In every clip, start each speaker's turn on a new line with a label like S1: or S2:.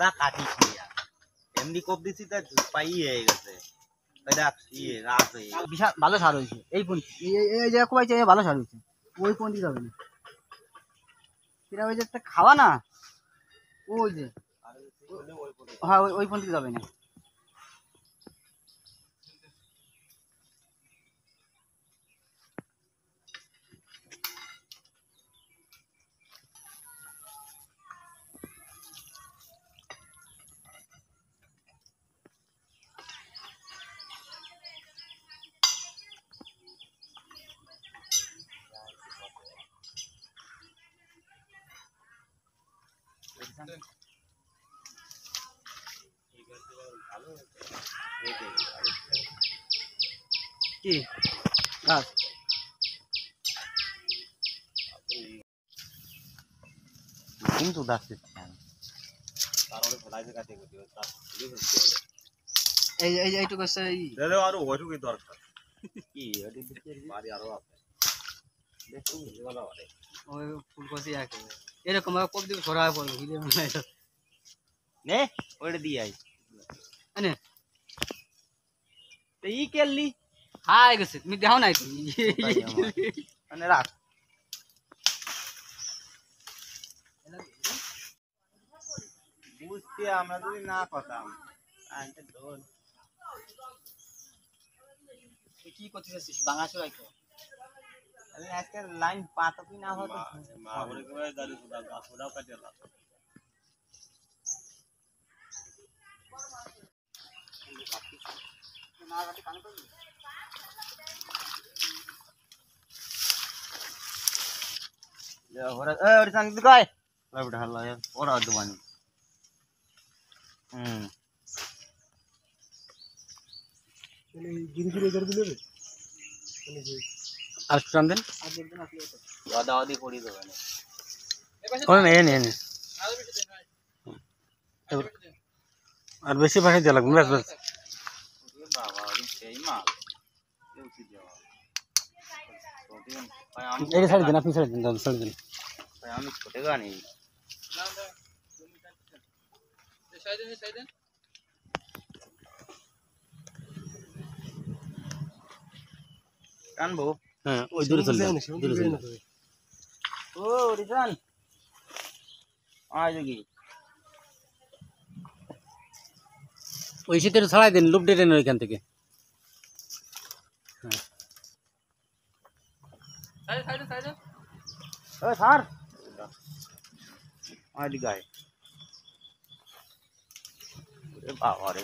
S1: দা কাটিস এমনি কোপ দিছি তা পাই হয়ে গেছে। এটা আছে
S2: বিশাল ভালো সার হয়েছে এই এই জায়গা ভালো সার হয়েছে ওই হবে না? সেটা ওই যে খাওয়া না? ওই যে হ্যাঁ ওই ওই পন্থী যাবে না? কি? গাছ
S1: কিন্তু গেছে
S2: এই এই এইটুকু হচ্ছে এই।
S1: দাদা আরও ওইটুকুই দরকার কি? দিতে বাড়ি আরও আছে। দেখো বুঝতে ভালো হবে
S2: ওই ফুলকপি আছে এরকম ভাবে কোপ দিকে ঘোরা পড়বে বুঝলি
S1: নে ওইটা দিয়ে আই
S2: এনে
S1: তো ই কেললি
S2: হাই গেছে তুমি দেখাও নাই তুমি
S1: মানে রাখ বুঝতে আমরা যদি না কথাম আনতে দোল
S2: কি করতে চাচ্ছিস বাংলা চড়াই তো
S1: আমি আজকে লাইন পাতা কি না হতো মা বলে করে দাদু সুদা গাছটাও কাটে না ওরা এ ওরা সাং দিকে আয় ওরা বেটা হাল্লা ওরা দোকানে হুম
S3: আর টান দেন
S1: দাদা দাদি পড়ি দোকানে
S3: করেন এনে এনে আর বেশি পাখি দেওয়া লাগবে ব্যাস ব্যাস।
S1: বাবা ওই সেই মাল। কেউছি দেওয়া ছোটে ভাই আমি
S3: এটা ছাড়ি দেন আপনি ছাড়ি দেন দাদা ছাড়ি দেন।
S1: ভাই আমি ছোটে গানি টানবো
S3: হ্যাঁ ওই দূরে চলে যান দূরে চলে যান
S1: ও রিজান আয় দেখি
S3: ওই শীতের ছাড়াই দেন লুপ ডেটেন ওইখান থেকে
S1: ও স্যার আয় দিকে আয় এ বাবা রে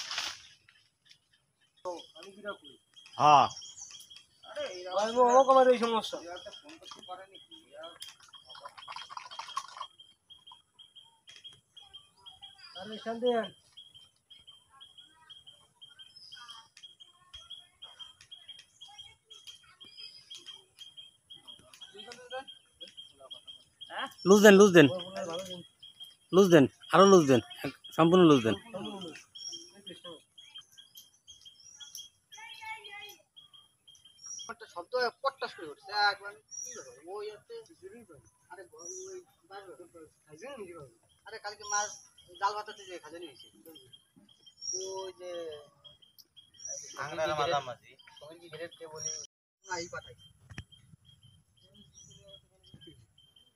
S1: হ্যাঁ।
S2: এই সমস্যা।
S3: লুজ দেন লুজ দেন। লুজ দেন আরও লুজ দেন সম্পূর্ণ লুজ দেন।
S2: একটা শব্দ পট্টাস করে উঠছে একবার কি ওই হচ্ছে আরে? আরে কালকে মাছ জাল ভাতাতে যে খাজানি হয়েছে ওই যে
S1: আংলার মাঝামাঝি
S2: সবাই কি ঘেরে কে বলি? না এই পাঠাই।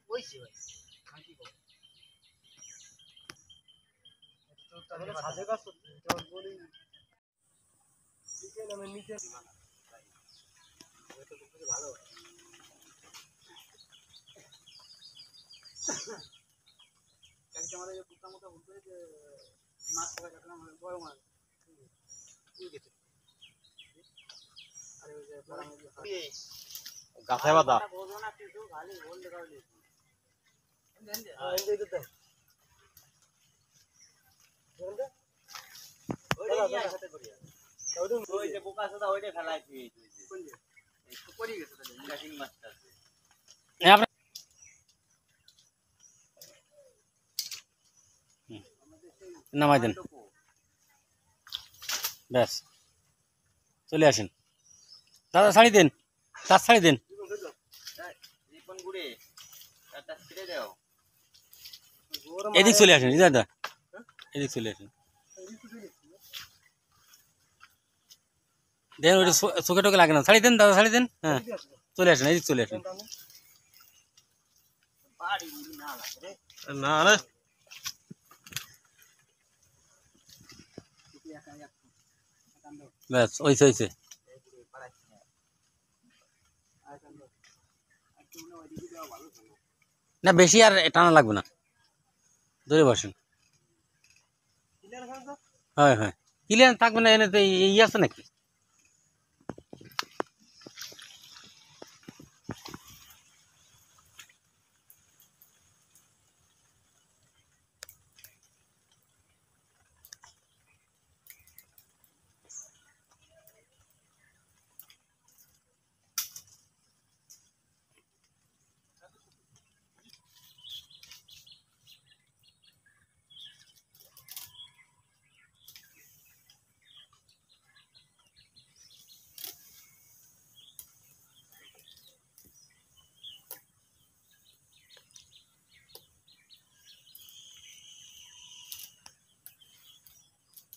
S2: ওইছে ভাই আমি কি করব? তাহলে সাজে কাজ বলি ঠিক আছে আমি নিচে ভালো কালকে আমাদের মাছ খাওয়া কাটলাম বড় মাছ গেছে ওই যে
S1: গাছে বাদা
S2: বলব না কিছু খালি বলতে দে।
S1: হ্যাঁ,
S3: নামাই দেন। ব্যাস। চলে আসেন। দাদা শাড়ি দেন। তার শাড়ি দেন। এদিক চলে আসেন। দাদা, এদিক চলে আসেন। দেন ওইটা চোখে টোকে লাগে না শাড়ি দেন দাদা শাড়ি দেন। হ্যাঁ চলে আসেন এদিক চলে আসেন।
S1: না রে।
S3: না ব্যাস ওইছে ওইছে
S1: এই
S3: বেশি আর টানা লাগবে না। ধরে বসেন।
S2: হয়ে?
S3: হয় ক্লিয়ার থাকবে না এনে তো ই- ই আছে নাকি?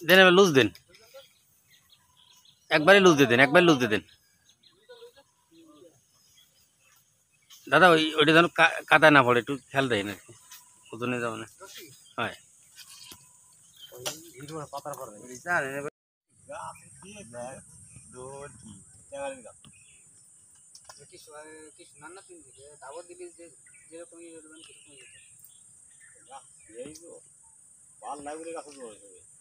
S3: দেন, এবার লুজ দেন। একবারই লুজ দিয়ে দেন, একবারই লুজ দিয়ে দেন। দাদা, ওই, ওইটা যেন কা- কাদায় না পড়ে, একটু খেয়াল দেয় না ওজনে যাবে না। হয়।
S1: ভালো নাই বলে।